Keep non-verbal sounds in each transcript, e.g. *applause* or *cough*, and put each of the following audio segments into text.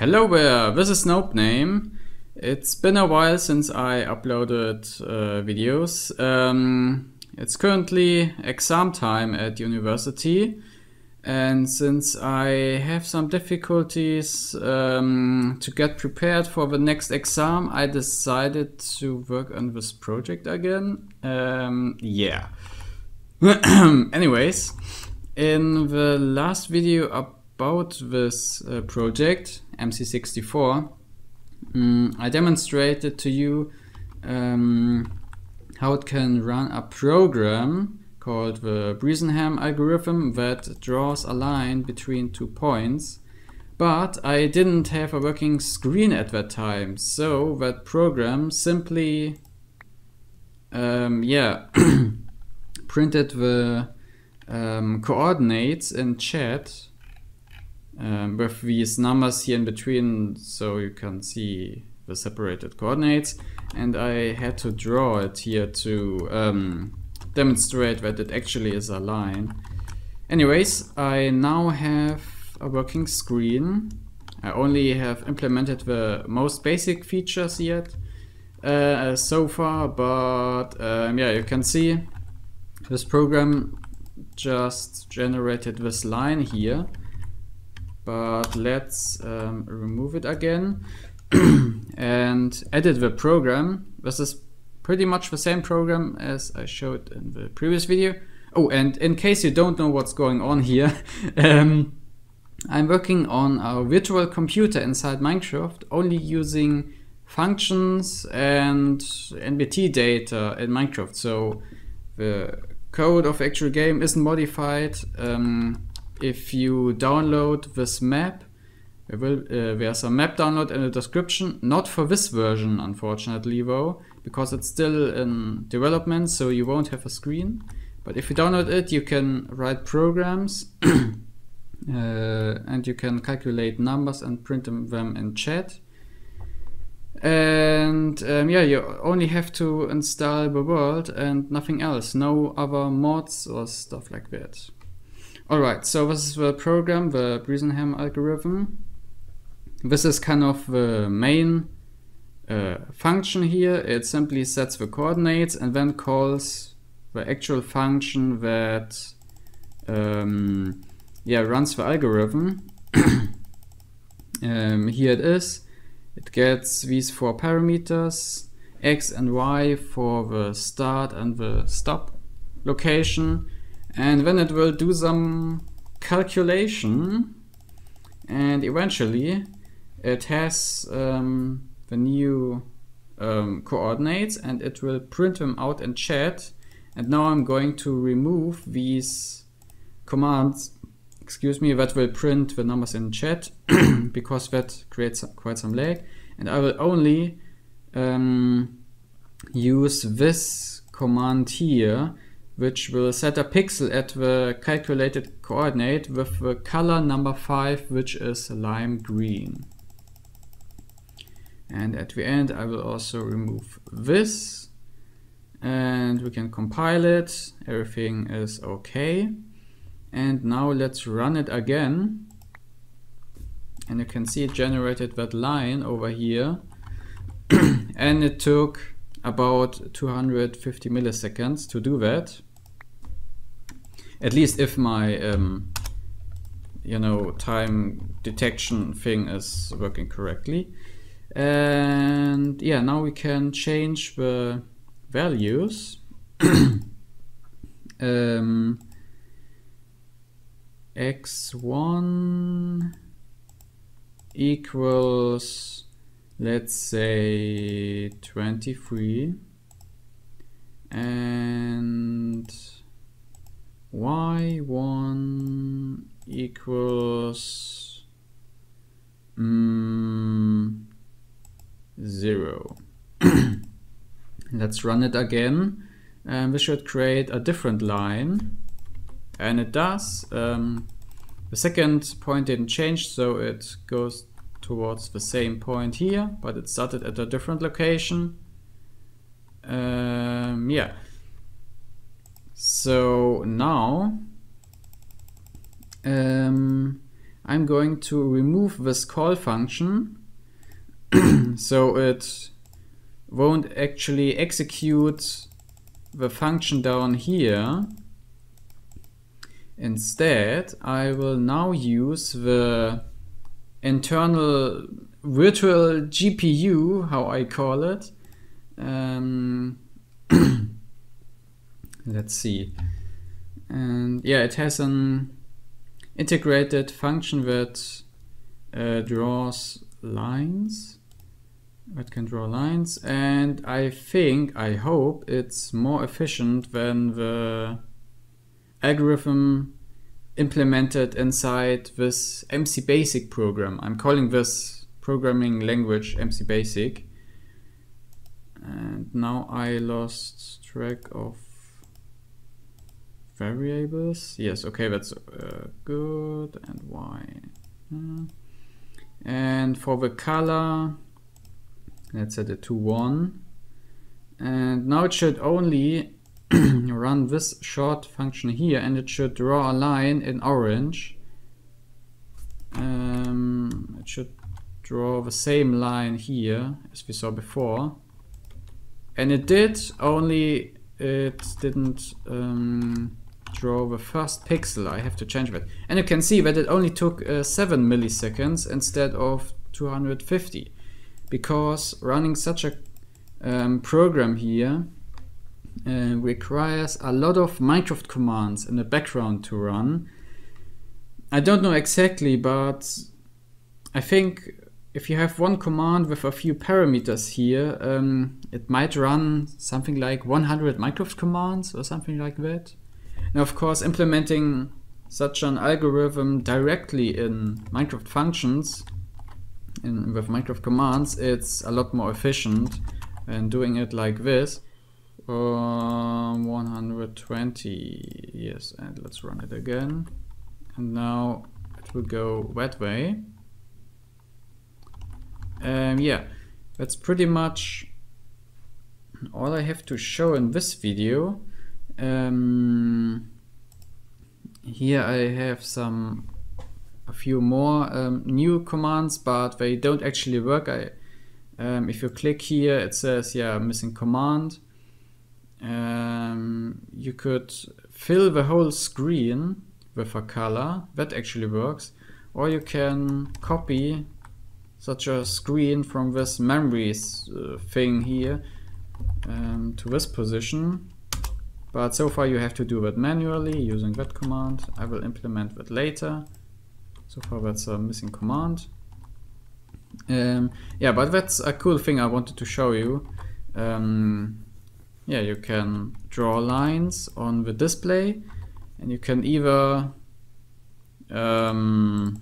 Hello there, this is Name. It's been a while since I uploaded uh, videos. Um, it's currently exam time at university and since I have some difficulties um, to get prepared for the next exam, I decided to work on this project again. Um, yeah. *clears throat* Anyways, in the last video about this uh, project, MC64, um, I demonstrated to you um, how it can run a program called the Bresenham algorithm that draws a line between two points. But I didn't have a working screen at that time, so that program simply, um, yeah, *clears throat* printed the um, coordinates in chat um, with these numbers here in between so you can see the separated coordinates and I had to draw it here to um, demonstrate that it actually is a line. Anyways, I now have a working screen. I only have implemented the most basic features yet uh, so far, but um, yeah, you can see this program just generated this line here. But let's um, remove it again *clears throat* and edit the program. This is pretty much the same program as I showed in the previous video. Oh, and in case you don't know what's going on here, *laughs* um, I'm working on a virtual computer inside Minecraft, only using functions and NBT data in Minecraft. So the code of actual game isn't modified. Um, if you download this map, will, uh, there's a map download in the description, not for this version unfortunately though, because it's still in development so you won't have a screen. But if you download it you can write programs *clears throat* uh, and you can calculate numbers and print them in chat. And um, yeah, you only have to install the world and nothing else, no other mods or stuff like that. Alright, so this is the program, the Bresenham algorithm. This is kind of the main uh, function here. It simply sets the coordinates and then calls the actual function that um, yeah runs the algorithm. *coughs* um, here it is. It gets these four parameters, x and y for the start and the stop location. And then it will do some calculation and eventually it has um, the new um, coordinates and it will print them out in chat. And now I'm going to remove these commands, excuse me, that will print the numbers in chat *clears throat* because that creates quite some lag. And I will only um, use this command here, which will set a pixel at the calculated coordinate with the color number 5, which is lime green. And at the end, I will also remove this and we can compile it. Everything is okay. And now let's run it again. And you can see it generated that line over here. *clears throat* and it took about 250 milliseconds to do that. At least if my um, you know time detection thing is working correctly. And yeah now we can change the values. *coughs* Um, x1 equals let's say 23 and y1 equals um, zero. *clears throat* Let's run it again. And we should create a different line. And it does. Um, the second point didn't change, so it goes towards the same point here, but it started at a different location. Um, yeah. So now um, I'm going to remove this call function *clears throat* so it won't actually execute the function down here. Instead, I will now use the internal virtual GPU, how I call it. Um, let's see. And yeah, it has an integrated function that uh, draws lines that can draw lines and I think, I hope it's more efficient than the algorithm implemented inside this MC Basic program. I'm calling this programming language MC Basic and now I lost track of variables. Yes, okay, that's uh, good and why. And for the color, let's set it to 1 and now it should only *clears throat* run this short function here and it should draw a line in orange um, it should draw the same line here as we saw before and it did only it didn't um, draw the first pixel I have to change that and you can see that it only took uh, 7 milliseconds instead of 250 because running such a um, program here uh, requires a lot of Minecraft commands in the background to run. I don't know exactly, but I think if you have one command with a few parameters here, um, it might run something like 100 Minecraft commands or something like that. Now, of course, implementing such an algorithm directly in Minecraft functions in, with Minecraft commands, it's a lot more efficient and doing it like this. Um, 120, yes, and let's run it again. And now it will go that way. Um, yeah, that's pretty much all I have to show in this video. Um, here I have some a few more um, new commands, but they don't actually work. I, um, if you click here, it says, yeah, missing command. Um, you could fill the whole screen with a color, that actually works. Or you can copy such a screen from this memories uh, thing here um, to this position. But so far you have to do that manually using that command. I will implement that later. So far that's a missing command. Um, yeah, but that's a cool thing I wanted to show you. Um, yeah, you can draw lines on the display and you can either um,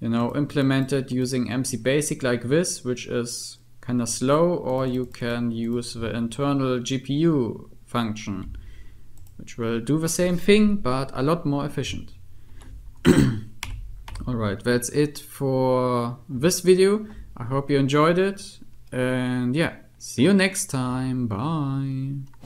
you know, implement it using MC Basic like this, which is kind of slow, or you can use the internal GPU function which will do the same thing, but a lot more efficient. *clears throat* Alright, that's it for this video. I hope you enjoyed it. And yeah, see you next time. Bye.